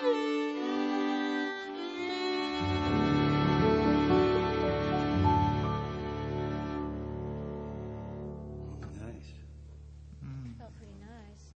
Bye.